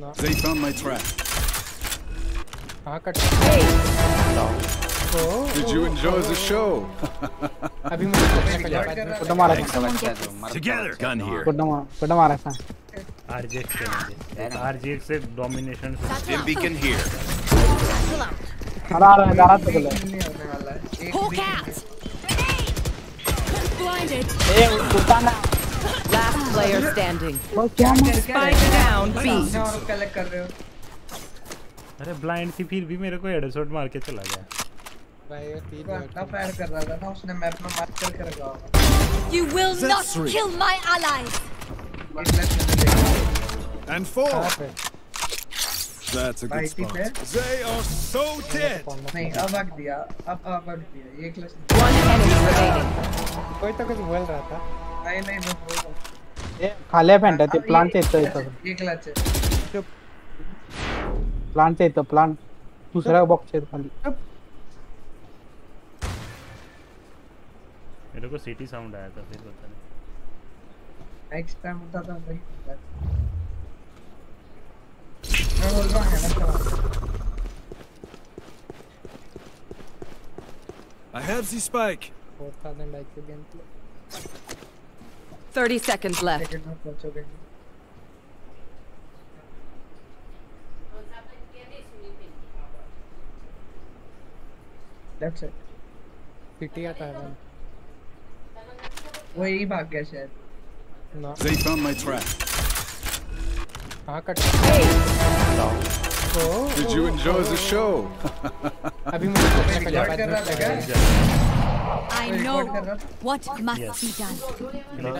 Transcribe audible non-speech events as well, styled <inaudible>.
ना They found my trap. कहाँ cut Did you enjoy the show? अभी मुझे सोचने का जवाब है। कुठं मारायचं समझ गया तो मर <laughs> Together. Gun here. कुठं मा- कुठं मारायचं आरजेक्स से मुझे आरजेक्स से डोमिनेशन Dim beacon here. अरे अरे दारात बघलं नहीं होने वाला है एक Hawk out! Blinded. ए कुठं ना Last player standing. वो क्या मार Spike down B. और कलेक्ट कर रहे हो अरे ब्लाइंड थी फिर भी मेरे को हेडशॉट मार के चला गया भाई ये तीन वो मिनट अपना फायर कर रहा था ना उसने मैप में मार्क करके रखा होगा You will That's not three. kill my allies. एक लैप मैंने देखा And four. कहाँ पे That's a good भाई spot. पे They are so dead. नहीं अब हक दिया अब अब हक दिया एक लैप One enemy remaining. कोई तो कुछ बोल रहा था नहीं नहीं वो वो- वो- ए खाली फॅन्टा ते प्लांट येतं इथं. एक लैप है प्लांट येतं प्लांट दुसऱ्या बॉक्स आहेत खाली. मेरे को सिटी साउंड आया था फिर पता नहीं. नेक्स्ट टाइम होता था वही होता। मैं बोल रहा हूँ है ना I have the spike. Four thousand like के game play 30 seconds left. Second में पहुंचोगे लेफ्ट साइड सिटी आता है वन वो यही भाग गया शायद ना They found my trap. कहाँ cut Did you enjoy the show? <laughs> अभी मुझे सोचने का जवाब रिकॉर्ड कर रहा था है। क्या I Record know कर रहा था what must be done.